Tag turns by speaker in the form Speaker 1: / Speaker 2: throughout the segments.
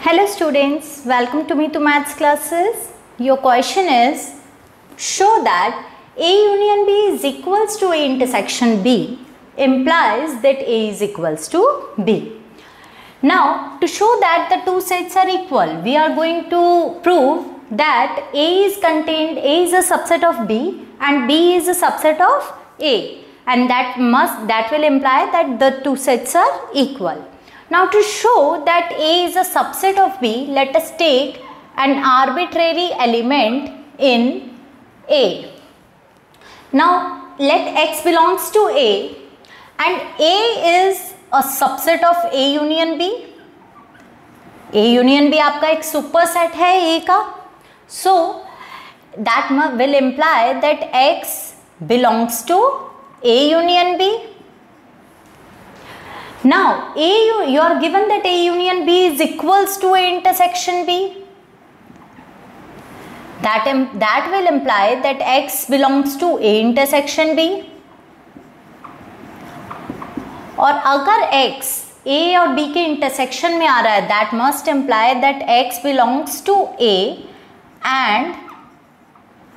Speaker 1: Hello students, welcome to Meetu maths classes. Your question is show that A union B is equals to A intersection B implies that A is equals to B. Now to show that the two sets are equal, we are going to prove that A is contained, A is a subset of B and B is a subset of A and that must that will imply that the two sets are equal. Now to show that A is a subset of B, let us take an arbitrary element in A. Now let X belongs to A and A is a subset of A union B. A union B आपका एक superset है A का. So that will imply that X belongs to A union B. Now, A, you are given that A union B is equals to A intersection B. That, that will imply that X belongs to A intersection B. और अगर X A और B के intersection में आ रहा है that must imply that X belongs to A and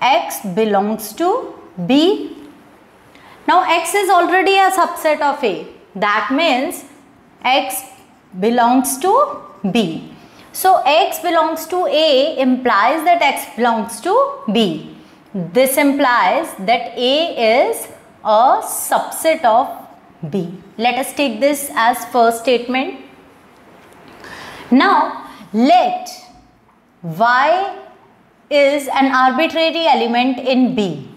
Speaker 1: X belongs to B. Now X is already a subset of A. That means X belongs to B. So X belongs to A implies that X belongs to B. This implies that A is a subset of B. Let us take this as first statement. Now let Y is an arbitrary element in B.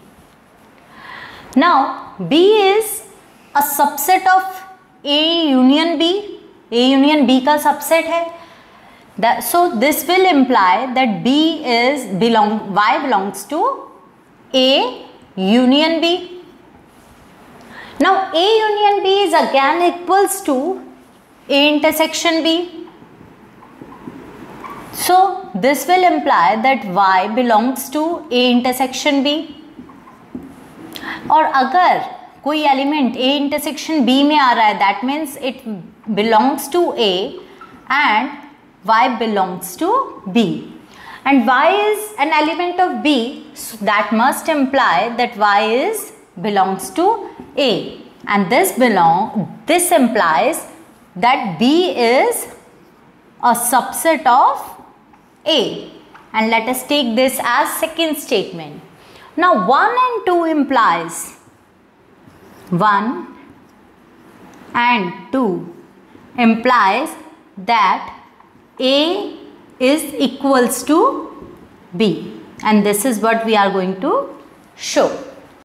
Speaker 1: Now B is a subset of A union B A union B का subset है. So this will imply that B is belong y belongs to A union B now A union B is again equals to A intersection B so this will imply that y belongs to A intersection B और अगर कोई element A intersection B में आ रहा है that means it belongs to A and Y belongs to B and Y is an element of B so that must imply that Y is belongs to A and this belong this implies that B is a subset of A and let us take this as second statement. Now 1 and 2 implies 1 and 2 implies that A is equals to B and this is what we are going to show.